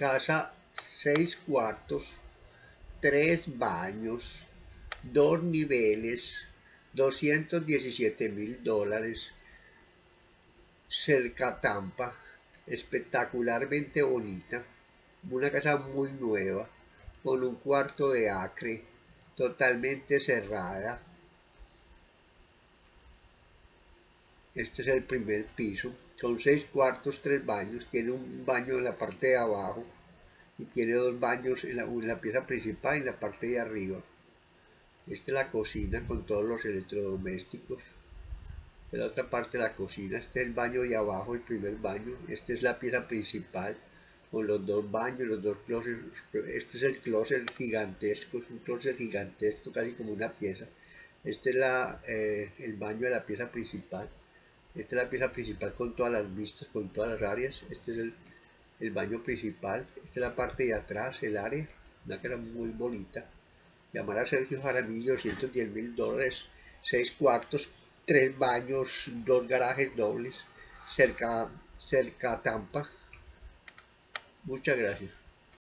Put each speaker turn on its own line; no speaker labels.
casa seis cuartos, tres baños, dos niveles, 217 mil dólares, cerca Tampa, espectacularmente bonita, una casa muy nueva, con un cuarto de acre, totalmente cerrada. Este es el primer piso, con seis cuartos, tres baños, tiene un baño en la parte de abajo y tiene dos baños en la, en la pieza principal y en la parte de arriba. Esta es la cocina con todos los electrodomésticos. De la otra parte de la cocina, este es el baño de abajo, el primer baño. Esta es la pieza principal con los dos baños, los dos closets. Este es el closet gigantesco, es un closet gigantesco, casi como una pieza. Este es la, eh, el baño de la pieza principal. Esta es la pieza principal con todas las vistas, con todas las áreas. Este es el, baño principal. Esta es la parte de atrás, el área. Una cara muy bonita. Llamar a Sergio Jaramillo, 110 mil dólares, 6 cuartos, 3 baños, 2 garajes dobles, cerca, cerca Tampa. Muchas gracias.